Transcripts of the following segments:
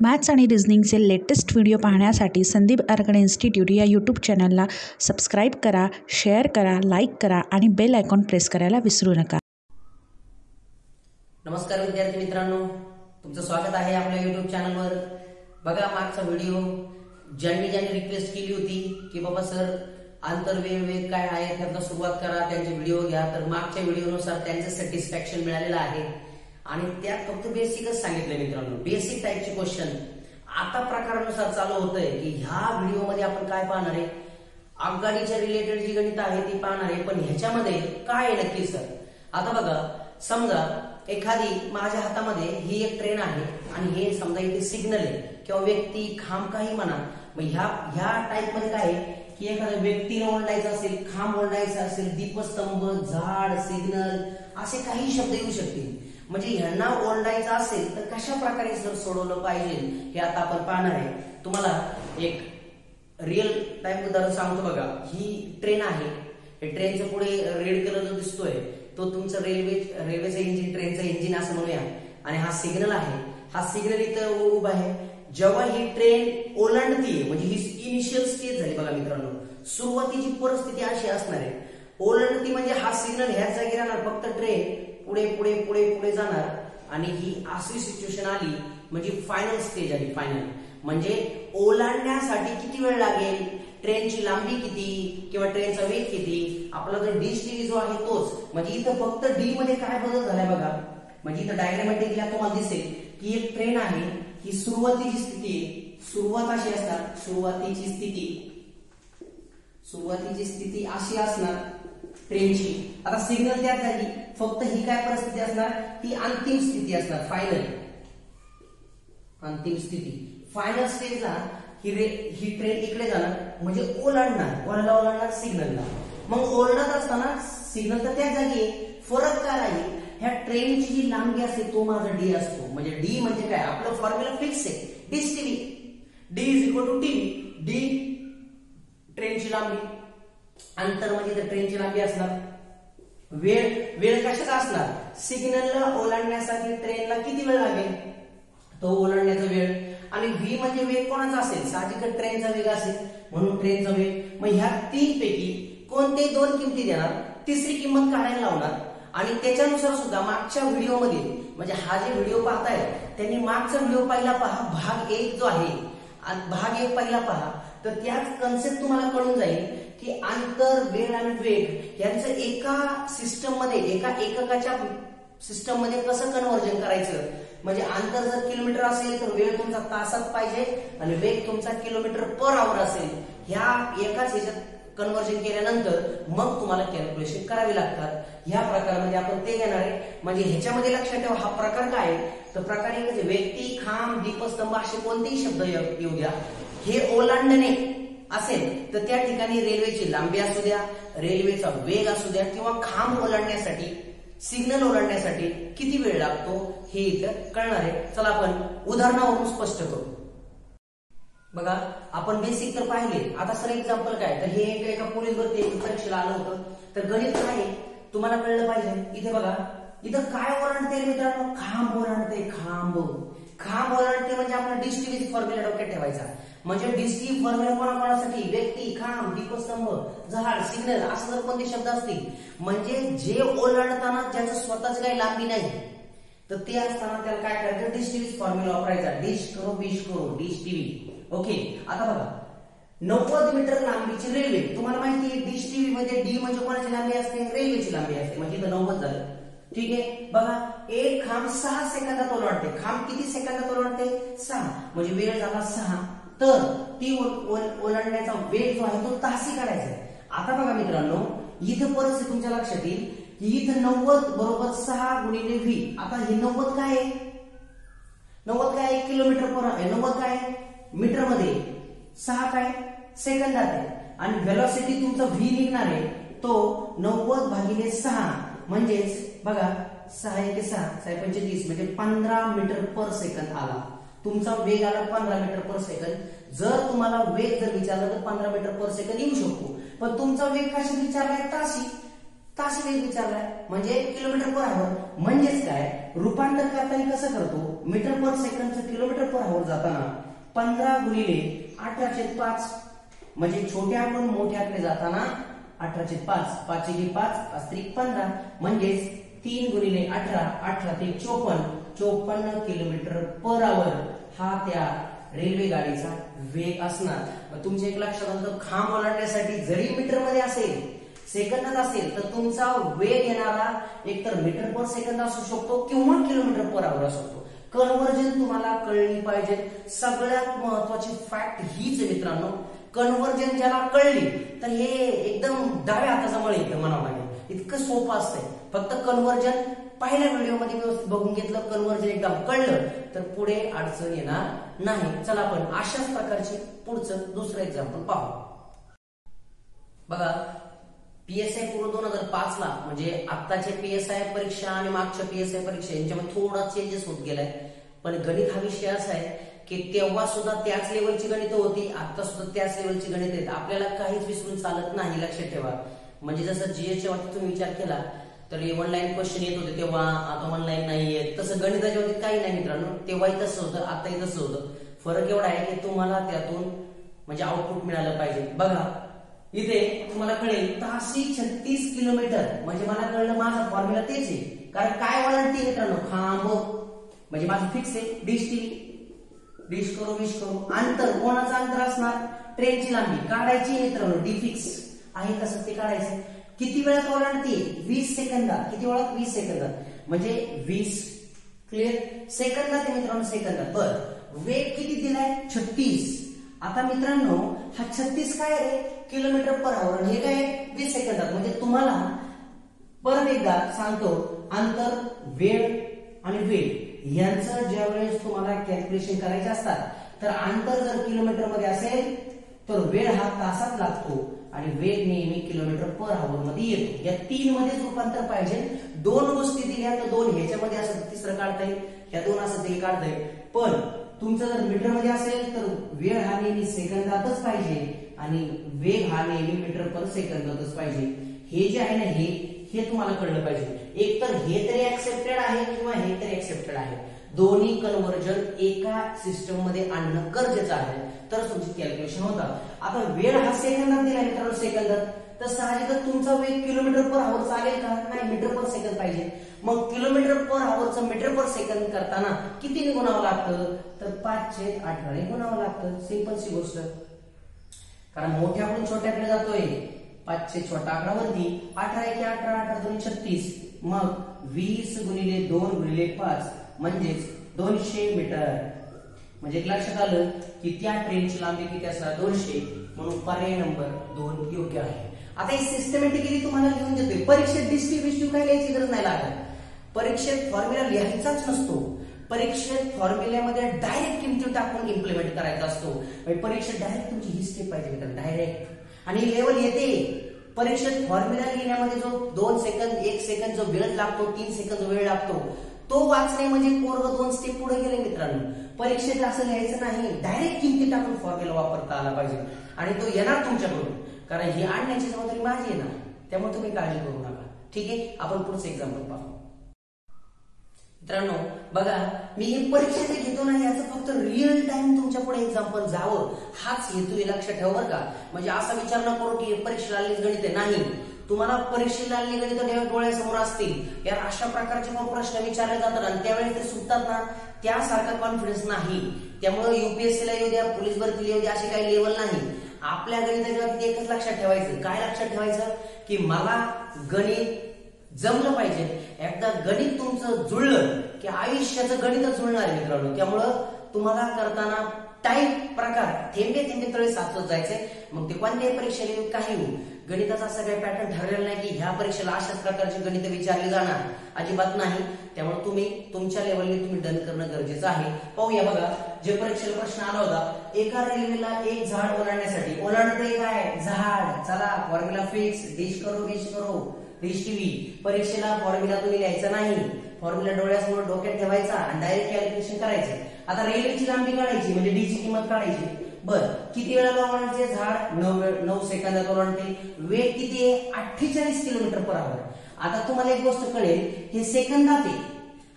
Maths आणि रिझनिंगचे latest video पाहण्यासाठी Sandeep Argane institute या यूट्यूब चॅनलला सबस्क्राईब करा शेअर करा लाईक करा आणि बेल आयकॉन प्रेस करायला विसरू नका. नमस्कार विद्यार्थी मित्रांनो तुमचं स्वागत आहे आपल्या युट्यूब चॅनलवर बघा मागचा व्हिडिओ ज्यांनी ज्यांनी रिक्वेस्ट केली होती की बाबा सर आंतरवेग वेग काय आहे? त्याचा सुरुवात करा त्यांचे व्हिडिओ घ्या. तर मागच्या व्हिडिओनुसार त्यांचं सॅटिस्फॅक्शन मिळालेलं आहे. आणि त्यात फक्त बेसिकच सांगितलं मित्रांनो. बेसिक टाईपचे क्वेश्चन आता प्रकारानुसार चालू होतंय की ह्या व्हिडिओमध्ये आपण काय पाहणार आहे? आगगाडीच्या रिलेटेड जी गणित आहे ती पाहणार आहे. पण ह्याच्यामध्ये काय आहे नक्की सर आता बघा समजा एखादी माझ्या हातामध्ये ही एक ट्रेन आहे आणि हे समजा इथे सिग्नल आहे किंवा व्यक्ती खांब काही म्हणा मग ह्या ह्या टाईपमध्ये काय आहे? की एखाद्या व्यक्तीला ओळखायचं असेल खांब ओळखायचा असेल दीपस्तंभ झाड सिग्नल असे काही शब्द येऊ शकतील. म्हणजे ह्यांना ओरडायचं असेल तर कशा प्रकारे जर सोडवलं पाहिजे हे आता आपण पाहणार आहे. तुम्हाला एक रिअल टाइम उदाहरण सांगतो बघा. ही ट्रेन आहे. हे ट्रेनचं पुढे रेड कलर जो दिसतोय तो तुमचं रेल्वे रेल्वेचं इंजिन ट्रेनचं इंजिन असं म्हणूया. आणि हा सिग्नल आहे. हा सिग्नल इथं उभा आहे. जेव्हा ही ट्रेन ओलांडतीये म्हणजे ही इनिशियल स्टेज झाली बघा मित्रांनो. सुरुवातीची परिस्थिती अशी असणार आहे. ओलांडती म्हणजे हा सिग्नल ह्याच जागी राहणार. फक्त ट्रेन पुढे पुढे पुढे पुढे जाणार. आणि ही अशी सिच्युएशन आली म्हणजे फायनल स्टेज आली फायनल म्हणजे ओलांडण्यासाठी किती वेळ लागेल? ट्रेनची लांबी किती? किंवा ट्रेनचा वेग किती? आपला जो डिश टीव्ही जो आहे तोच. म्हणजे इथं फक्त डी मध्ये काय बदल झालाय बघा. म्हणजे इथं डायग्रामॅटिक तुम्हाला दिसेल की एक ट्रेन आहे ही सुरुवातीची स्थिती सुरुवात अशी असणार सुरुवातीची स्थिती. सुरुवातीची स्थिती अशी असणार. ट्रेनची आता सिग्नल त्यात झाली फक्त ही काय परिस्थिती असणार? ही अंतिम स्थिती असणार फायनल अंतिम स्थिती. फायनल स्टेजला ही रे ही ट्रेन इकडे जाणार. म्हणजे ओलांडणार. ओला ओलांडणार सिग्नलला मग ओलांडत असताना सिग्नल तर त्या जागी फरक काय राहील ह्या ट्रेनची जी लांबी असते तो माझा डी असतो. म्हणजे डी म्हणजे काय? आपलं फॉर्म्युला फिक्स आहे. Dish TV D is equal to TV D ट्रेनची लांबी. अंतर म्हणजे ट्रेनची लांबी असणार. वेळ वेळ कशाचा असणार? सिग्नलला ओलांडण्यासाठी ट्रेनला किती वेळ लागेल? तो ओलांडण्याचा वेळ. आणि व्ही म्हणजे वेग कोणाचा असेल? साहजिकच ट्रेनचा वेग असेल. म्हणून ट्रेनचा वेग. मग ह्या तीन पैकी कोणते दोन किमती देणार? तिसरी किंमत काढायला लावणार. आणि त्याच्यानुसार सुद्धा मागच्या व्हिडिओमध्ये म्हणजे हा जे व्हिडिओ पाहताय त्यांनी मागचा व्हिडिओ पहिला पहा भाग एक जो आहे. भाग एक पहिला पहा. तर त्याच कन्सेप्ट तुम्हाला कळून जाईल. की अंतर वेळ आणि वेग यांचं एका सिस्टममध्ये एका एककाच्या सिस्टममध्ये कसं कन्व्हर्जन करायचं? म्हणजे अंतर जर किलोमीटर असेल तर वेळ तुमचा तासात पाहिजे आणि वेग तुमचा किलोमीटर पर आवर असेल. ह्या एकाच ह्याच्यात कन्व्हर्जन केल्यानंतर मग तुम्हाला कॅल्क्युलेशन करावी लागतात. ह्या प्रकारामध्ये आपण ते घेणार आहे. म्हणजे ह्याच्यामध्ये लक्षात ठेवा हा प्रकार काय तर प्रकार म्हणजे व्यक्ती खांब दीपस्तंभ असे कोणतेही शब्द येऊ द्या. हे ओलांडणे. असेल तर त्या ठिकाणी रेल्वेची लांबी असू द्या रेल्वेचा वेग असू द्या किंवा खांब ओलांडण्यासाठी सिग्नल ओलांडण्यासाठी किती वेळ लागतो हे इथं कळणार आहे. चला आपण उदाहरणावरून स्पष्ट करू. बघा आपण बेसिक तर पाहिले. आता सर एक्झाम्पल काय? तर हे एका पोलीस भरती परीक्षेला आलं होतं. तर गणित काय तुम्हाला कळलं पाहिजे. इथे बघा. इथं काय ओलांडते मित्रांनो? खांब ओलांडते खांब. खांब ओलांडते म्हणजे आपण डिस्ट्रीब्युट फॉर्म्युला डोक्यात ठेवायचा. म्हणजे डिस्टी फॉर्म्युला कोणाकोणासाठी? व्यक्ती खांब दीपस्तंभ झाड सिग्नल असं जर कोणते शब्द असतील. म्हणजे जे ओलांडताना ज्याचं स्वतःच काही लांबी नाही. तर ते असताना त्याला काय करायचं? डिश टीव्ही फॉर्म्युला वापरायचा. डिश करो बिश करो डिश टीव्ही ओके आता बघा. नव्वद मीटर लांबीची रेल्वे तुम्हाला माहिती आहे डिश टीव्ही मध्ये डी म्हणजे कोणाची लांबी असते? रेल्वेची लांबी असते. म्हणजे इथं नव्वद झालं. ठीक आहे? बघा. एक खांब सहा सेकंदात ओलांडते. खांब किती सेकंदात ओलांडते? सहा. म्हणजे वेळ झाला सहा. तर ती ओलांडण्याचा वेग जो आहे तो तासी काढायचा आता बघा मित्रांनो इथं परिस्थिती तुमच्या लक्षात येईल की इथं नव्वद बरोबर सहा गुणिले व्ही. आता हे नव्वद काय आहे? नव्वद काय आहे? किलोमीटर पर नव्वद काय आहे? मीटरमध्ये सहा काय? सेकंदात आहे. आणि व्हेलॉसिटी तुमचा व्ही निघणार आहे तो नव्वद भागिले सहा. म्हणजेच बघा सहा एक सहा. सहा पंचवीस म्हणजे पंधरा मीटर पर सेकंद आला. तुमचा वेग आला पंधरा मीटर पर सेकंद जर तुम्हाला वेग जर विचारला तर पंधरा मीटर पर सेकंद येऊ शकतो. पण तुमचा वेग कशा विचारलाय? ताशी. ताशी वेग विचारलाय. म्हणजे किलोमीटर पर आवर म्हणजेच काय? रूपांतर करताना कसं करतो? मीटर पर सेकंडचं किलोमीटर पर आवर जाताना पंधरा गुणिले अठराशे पाच. म्हणजे छोट्याकडून मोठ्याकडे जाताना अठराशे पाच. पाच पाच पाच त्रिक पंधरा. म्हणजेच तीन गुणिले अठरा अठरा ते चोपन्न चोपन्न किलोमीटर पर आवर हा त्या रेल्वे गाडीचा वेग असणार. मग तुमच्या एक लक्षात आलं तर खांब ओलांडण्यासाठी जरी मीटरमध्ये असेल सेकंदात असेल तर तुमचा वेग येणारा एकतर मीटर पर सेकंद असू शकतो किंवा किलोमीटर पर आवर असू शकतो. कन्व्हर्जन तुम्हाला कळली पाहिजे. सगळ्यात महत्वाची फॅक्ट हीच मित्रांनो. कन्व्हर्जन ज्याला कळली तर हे एकदम डाव्या हाताचा मळ एकदम म्हणावं लागेल. इतकं सोपं असतंय. फक्त कन्व्हर्जन पहिल्या व्हिडिओमध्ये व्यवस्थित बघून घेतलं कन्व्हर्जन एकदम कळलं तर पुढे अडचण येणार नाही. चला आपण अशाच प्रकारचे पुढचं दुसरं एक्झाम्पल पाहू. बघा पीएसआय पूर्व दोन हजार पाच ला म्हणजे आत्ताच्या पीएसआय परीक्षा आणि मागच्या पीएसआय परीक्षा यांच्यामध्ये थोडा चेंजेस होत गेलाय. पण गणित हा विषय असा आहे की तेव्हा सुद्धा त्याच लेवलची गणित होती आता सुद्धा त्याच लेवलची गणित आहेत. आपल्याला काहीच विसरून चालत नाही लक्षात ठेवा. म्हणजे जसं जीएच्या बाबतीत तुम्ही विचार केला तर ऑनलाईन क्वेश्चन येत होते तेव्हा आता ऑनलाईन नाही येत. तसं गणिताच्या बाबतीत काही नाही मित्रांनो. तेव्हाही तसं होतं आताही तसं होतं. फरक एवढा आहे की तुम्हाला त्यातून म्हणजे आउटपुट मिळालं पाहिजे. बघा इथे तुम्हाला कळेल ताशी छत्तीस किलोमीटर. म्हणजे मला कळलं माझा फॉर्म्युला तेच आहे. कारण काय ओलांडते मित्रांनो? खांब. म्हणजे माझं फिक्स आहे डिश टी डिश करू विश करू. अंतर कोणाचं अंतर असणार? ट्रेनची लांबी. काढायची मित्रांनो डी फिक्स आहे कसं ते काढायचं. किती वेळात ओलांडते? वीस सेकंदात किती वेळात वीस सेकंदात म्हणजे वीस. क्लिअर सेकंदात मित्रांनो सेकंदात बर. वेग किती दिलाय? छत्तीस. आता मित्रांनो हा छत्तीस काय आहे? किलोमीटर पर आवर हे काय वीस सेकंदात म्हणजे तुम्हाला परत एकदा सांगतो अंतर वेळ आणि वेग. यांचं ज्या वेळेस तुम्हाला कॅल्क्युलेशन करायचे असतात तर अंतर जर किलोमीटरमध्ये असेल तर वेळ हा तासात लागतो. आणि वेग नेहमी किलोमीटर पर आवर मध्ये येतो. या तीन मध्येच रूपांतर पाहिजे. दोन गोष्टी दिल्या तर दोन. ह्याच्यामध्ये असं तिसरं काढता येईल ह्या दोन असं ते काढता येईल. पण तुमचं जर मीटरमध्ये असेल तर वेळ हा नेहमी सेकंदातच पाहिजे आणि वेग हा नेहमी मीटर पर सेकंदातच पाहिजे. हे जे आहे ना हे हे तुम्हाला कळलं पाहिजे. एक तर हे तरी ऍक्सेप्टेड आहे किंवा हे तरी ऍक्सेप्टेड आहे. दोन्ही कन्व्हर्जन एका सिस्टममध्ये आणणं गरजेचं आहे. तर तुमची कॅल्क्युलेशन होतात आता वेळ हा सेकंदात दिला मित्रांनो सेकंदात. तर साहजिकच तुमचा वेग किलोमीटर पर आवर चालेल का? नाही मीटर पर सेकंद पाहिजे. मग किलोमीटर पर आवरचं मीटर पर सेकंद करताना किती गुणावं लागतं? तर पाचशे अठराने गुणावं लागतं. सिंपलची गोष्ट. कारण मोठ्याकडून छोट्याकडे जातोय. पाचशे छोटा आकडा वरती. अठरा एक अठरा अठरा दोन छत्तीस. मग वीस गुणिले दोन गुणिले पाच. म्हणजेच दोनशे मीटर. म्हणजे लक्षात आलं की त्या ट्रेनची लांबी किती असणार दोनशे. म्हणून पर्याय नंबर दोन योग्य आहे. आता हे सिस्टमॅटिकली तुम्हाला लिहून देते परीक्षेत डिस्ट्रीब्युशन काय लिहायची गरज नाही लागत. परीक्षेत फॉर्म्युला लिहायचाच नसतो. परीक्षेत फॉर्म्युल्यामध्ये डायरेक्ट किमती टाकून इम्प्लिमेंट करायचा असतो. म्हणजे परीक्षेत डायरेक्ट तुमची ही स्टेप पाहिजे डायरेक्ट आणि लेवल येते. परीक्षेत फॉर्म्युला लिहिण्यामध्ये जो दोन सेकंद एक सेकंद जो वेळ लागतो तीन सेकंद जो वेळ लागतो तो वाचणे म्हणजे पोरग दोन स्टेप पुढे गेले मित्रांनो. परीक्षेत असं लिहायचं नाही डायरेक्ट किमती टाकून फॉर्म्युला वापरता आला पाहिजे. आणि तो येणार तुमच्याकडून. कारण ही आणण्याची जबाबदारी माझी येणार. त्यामुळे तुम्ही काळजी करू नका. ठीक आहे? आपण पुढचं एक्झाम्पल पाहू. मित्रांनो बघा मी हे परीक्षेचे घेतो ना याचं फक्त रिअल टाइम तुमच्यापुढे एक्झाम्पल जावं. हाच हेतू लक्षात ठेवा बरं का. म्हणजे असा विचार न करू की परीक्षेला आलेच गणित नाही. तुम्हाला परीक्षेला निगडित डोळ्यासमोर असतील? या अशा प्रकारचे पण प्रश्न विचारले जातात आणि त्यावेळेस ते सुटतात ना त्यासारखा कॉन्फिडन्स नाही. त्यामुळे युपीएससीला येऊ द्या पोलीस भरतीला येऊ द्या अशी काही लेवल नाही. आपल्या गणिताच्या बाबतीत एकच लक्षात ठेवायचं. काय लक्षात ठेवायचं? की मला गणित जमलं पाहिजे. एकदा गणित तुमचं जुळलं की आयुष्याचं गणितच जुळणार आहे मित्रांनो. त्यामुळं तुम्हाला करताना टाईप प्रकार थेंबे थेंबे तळे साचवत जायचंय. मग ते कोणत्याही परीक्षेला येऊ काही होऊ. गणिताचा असा काही पॅटर्न ठरलेला नाही की ह्या परीक्षेला अशाच प्रकारचे गणित विचारले जाणार. अजिबात नाही. त्यामुळे तुम्ही तुमच्या लेवलने तुम्ही डन करणं गरजेचं आहे. पाहूया बघा जे परीक्षेला प्रश्न आला होता एका रेल्वेला एक झाड ओलांडण्यासाठी ओलांडते काय? झाड. चला फॉर्म्युला फिक्स डिश करो डिश करो. डिश टीव्ही परीक्षेला फॉर्म्युला तुम्ही लिहायचा नाही. फॉर्म्युला डोळ्यासमोर डोक्यात ठेवायचा आणि डायरेक्ट कॅल्क्युलेशन करायचं. आता रेल्वेची लांबी काढायची म्हणजे डी ची किंमत काढायची. बर किती वेळाला ओलांडते झाड नऊ वेळ नऊ सेकंदात ओलांडते वेग किती आहे? अठ्ठेचाळीस किलोमीटर पर आवर आता तुम्हाला एक गोष्ट कळेल हे सेकंदात आहे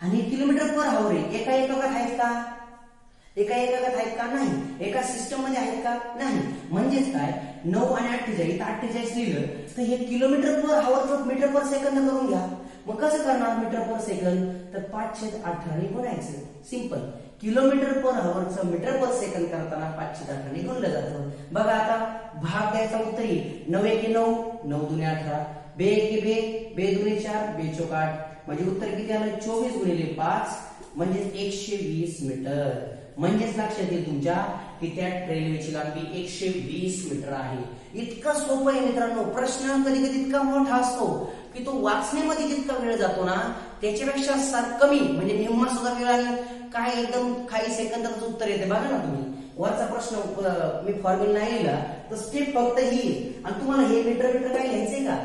आणि किलोमीटर पर आवर आहे. एका एककात आहेत का? एका एकागत आहेत का? नाही. एका सिस्टममध्ये आहेत का? नाही. म्हणजेच काय? नऊ आणि अठ्ठेचाळीस. अठ्ठेचाळीस लिहिलं तर हे kilometre per hour metre per second करून घ्या. मग कसं करणार मीटर पर सेकंद तर पाचशे अठराने गुणायचं सिंपल किलोमीटर पर हवरचं मीटर पर सेकंद करताना पाचशे अठराने गुणलं जातं. बघा आता भाग द्यायचा उत्तर येईल नऊ एके नऊ नऊ दुने अठरा. बे एके बे बे दुने चार बे चोक आठ. म्हणजे उत्तर किती आलं? चोवीस गुणिले पाच म्हणजेच एकशे वीस मीटर. म्हणजेच लक्षात येईल तुमच्या की त्या रेल्वेची लांबी एकशे वीस मीटर आहे. इतकं सोपं आहे मित्रांनो. प्रश्न कधी कधी इतका मोठा असतो. की तो वाचण्यामध्ये जितका वेळ जातो ना त्याच्यापेक्षा सात कमी म्हणजे निम्मा सुद्धा वेळ आणि काय एकदम काही सेकंदाचं उत्तर येते. बघा ना तुम्ही. वरचा प्रश्न मी फॉर्म्युला नाही लिहिला तर स्टेप फक्त ही. आणि तुम्हाला हे मीटर मीटर काय लिहायचंय का?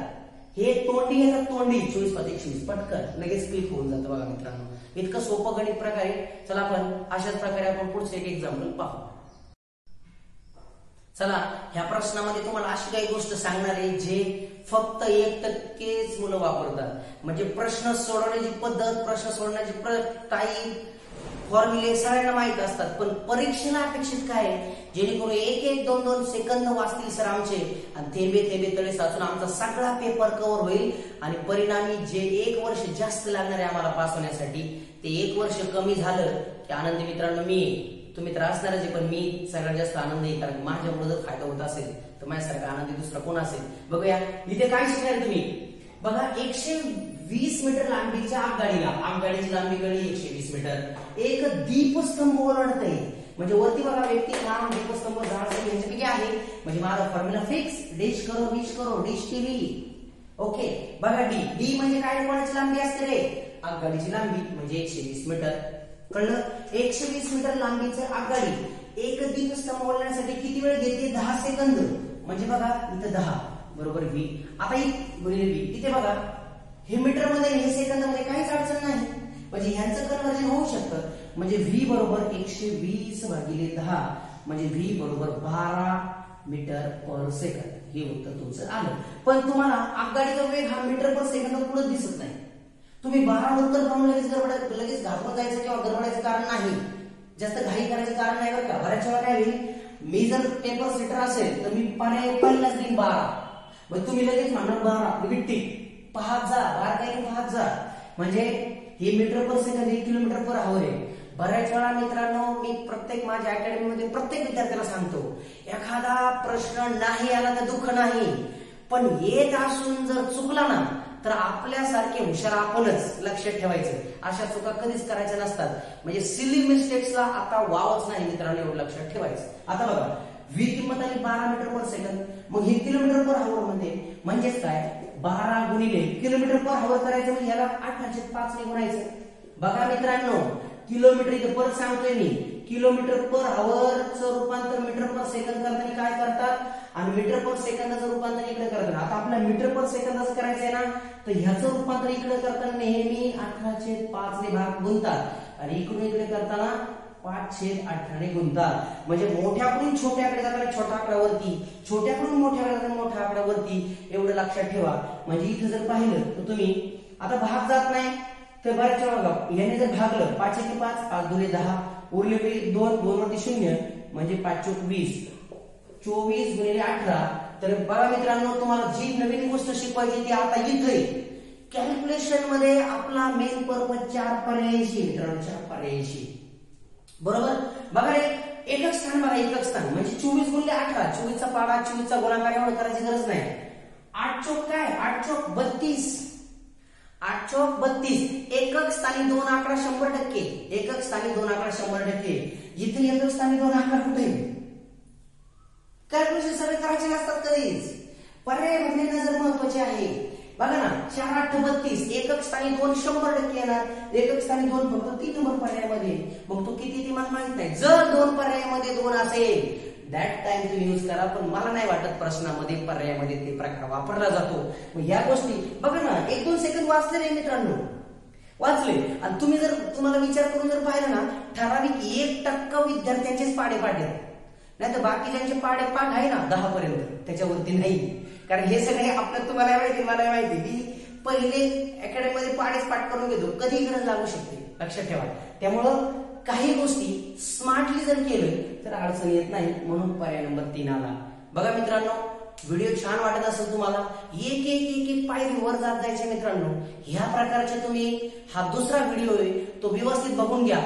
हे तोंडी येतात तोंडी? चोवीस पाच एकशे पटकन. लगेच क्लिक होऊन जातं बघा मित्रांनो. इतकं सोपं गणित प्रकारे. चला आपण अशाच प्रकारे आपण पुढचं एक एक्झाम्पल पाहू. चला ह्या प्रश्नामध्ये तुम्हाला अशी काही गोष्ट सांगणार आहे जे फक्त एक टक्केच मुलं वापरतात. म्हणजे प्रश्न सोडवण्याची पद्धत प्रश्न सोडवण्याची काही फॉर्म्युले सगळ्यांना माहीत असतात. पण परीक्षेला अपेक्षित काय? आहे? जेणेकरून एक एक दोन दोन सेकंद वाचतील सर आमचे. आणि थेंबे थेंबे तळे साचून आमचा सगळा पेपर कव्हर होईल. आणि परिणामी जे एक वर्ष जास्त लागणार आहे आम्हाला पास होण्यासाठी ते एक वर्ष कमी झालं की आनंदी मित्रांनो मी तुम्ही तर असणारच आहे पण मी सगळ्यात जास्त आनंद येईल कारण माझ्यामुळे जर फायदा होत असेल तर माझ्यासारखा आनंदी दुसरा कोण असेल? बघूया. इथे काय शिकणार तुम्ही? बघा एकशे वीस मीटर लांबीच्या आगगाडीला आगगाडीची लांबी गडी एकशे वीस मीटर. एक दीपस्तंभ ओलांडते म्हणजे वरती बघा व्यक्ती काम दीपस्तंभ झाड यांच्यापैकी आहे. म्हणजे माझा फॉर्म्युला फिक्स डिश करो डिश करो डिश टीव्ही ओके बघा डी डी म्हणजे काय? कोणाची लांबी असते रे? आगगाडीची लांबी म्हणजे एकशे वीस मीटर. कळलं? एकशे वीस मीटर लांबीचं आगगाडी. एक दीपस्तंभ ओलांडण्यासाठी किती वेळ घेते दहा सेकंद. म्हणजे बघा इथं दहा बरोबर व्ही आता एक गुणिले व्ही इथे बघा हे मीटरमध्ये हे सेकंदमध्ये काहीच अडचण नाही. म्हणजे ह्यांचं कन्वर्जन होऊ शकतं. म्हणजे व्ही बरोबर एकशे वीस भागिले दहा म्हणजे व्ही बरोबर बारा मीटर पर सेकंद. हे उत्तर तुमचं आलं. पण तुम्हाला आगगाडीचा वेग हा मीटर पर सेकंद पुढे दिसत नाही. तुम्ही बारा उत्तर पाहून लगेच गडबड लगेच घाबरत जायचं किंवा गडबडायचं कारण नाही. जास्त घाई करायचं कारण नाही बरं का. बऱ्याच वेळा काय होईल? मी जर पेपर सेटर असेल तर मी पर्याय पहिलाच देईन बारा. मग तुम्ही लगेच म्हणणार बारा लगेच पाहत जा बारा काही पाहत जा. म्हणजे हे मीटर पर सेकंद एक किलोमीटर पर आवर आहे. बऱ्याच वेळा मित्रांनो मी प्रत्येक माझ्या अकॅडमीमध्ये प्रत्येक विद्यार्थ्याला सांगतो एखादा प्रश्न नाही आला तर दुःख नाही. पण येत असून जर चुकला ना तर आपल्यासारखे हुशार आपणच लक्षात ठेवायचं. अशा चुका कधीच करायच्या नसतात. म्हणजे सिली मिस्टेक्सला आता वावच नाही मित्रांनो एवढं लक्षात ठेवायचं. आता बघा व्ही किंमत आली बारा मीटर पर सेकंद मग हे किलोमीटर पर हवर म्हणते म्हणजेच काय? बारा गुणिले किलोमीटर पर हवर करायचं म्हणजे याला अठराशे पाच ने गुणायचं. बघा मित्रांनो किलोमीटर इथे परत सांगतोय मी. किलोमीटर पर आवरचं रूपांतर मीटर पर सेकंद करताना काय करतात? आणि मीटर पर सेकंदाचं रूपांतर इकडे करतात. आता आपल्याला मीटर पर सेकंदाचं करायचंय ना तर ह्याचं रूपांतर इकडे करताना नेहमी अठराशे पाच ने भाग गुंतात आणि इकडून इकडे करताना पाच छेद अठराने गुंतात म्हणजे मोठ्याकडून छोट्याकडे जाताना छोट्या आकड्यावरती. छोट्याकडून मोठ्याकडे जाताना मोठ्या आकड्यावरती. एवढं लक्षात ठेवा. म्हणजे इथं जर पाहिलं तर तुम्ही आता भाग जात नाही तर बऱ्याच वेळा यांनी याने जर भागलं पाच एक पाच पाच दुले दहा उरले वेळी दोन दोन वरती शून्य म्हणजे पाच चोक वीस. चोवीस गुणिले अठरा. तर बघा मित्रांनो तुम्हाला जी नवीन गोष्ट शिकवायची ती आता इथे कॅल्क्युलेशनमध्ये आपला मेन पर्पज चार पर्यायशी मित्रांनो चार पर्यायशी बरोबर? बघा रे एकक स्थान बघा एकक स्थान. म्हणजे चोवीस गुणले अठरा चोवीसचा पाडा चोवीसचा गुणाकार एवढं करायची गरज नाही. आठ चोक काय? आठ चोक बत्तीस. आठशे बत्तीस. एकक स्थानी दोन आकडा शंभर टक्के. एकक स्थानी दोन आकडा शंभर टक्के. इथे एकक स्थानी दोन आकडा कुठे? कॅल्क्युलेशन सगळे करायचे असतात कधीच. पर्याय म्हणजे नजर महत्वाची आहे. बघा ना चार आठ बत्तीस. एकक स्थानी दोन शंभर टक्के येणार. एकक स्थानी दोन फक्त तीन नंबर पर्यायामध्ये. मग तो किती ती मला माहीत नाही. जर दोन पर्यायामध्ये दोन असेल दॅट टाइम तुम्ही यूज करा पण मला नाही वाटत प्रश्नामध्ये पर्यायामध्ये ते प्रकार वापरला जातो. मग या गोष्टी बघा ना एक दोन सेकंद वाचले रे मित्रांनो. वाचले. आणि तुम्ही जर तुम्हाला विचार करून जर पाहिलं ना ठराविक एक टक्का विद्यार्थ्यांचेच पाडे पाडले. नाही तर बाकीच्यांचे पाडे पाठ आहे ना दहा पर्यंत त्याच्यावरती नाही. कारण हे सगळे आपलं तुम्हाला माहिती मला माहिती. मी पहिले अकॅडमीमध्ये पाडेच पाठ करून घेतो. कधी गरज लागू शकते. लक्षात ठेवा. त्यामुळं काही गोष्टी स्मार्टली जर केलं तर अडचण येत नाही. म्हणून पर्याय नंबर तीन आला. बघा मित्रांनो व्हिडिओ छान वाटत असेल तुम्हाला. एक एक एक एक पायरी वर जात जायचे मित्रांनो. ह्या प्रकारचे तुम्ही हा दुसरा व्हिडिओ आहे तो व्यवस्थित बघून घ्या.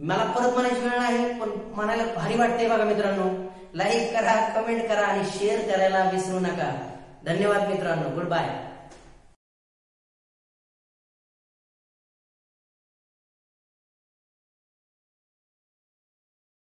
मला परत म्हणायची वेळ नाही पण म्हणायला भारी वाटते बघा मित्रांनो. लाईक करा कमेंट करा आणि शेअर करायला विसरू नका. धन्यवाद मित्रांनो. Good bye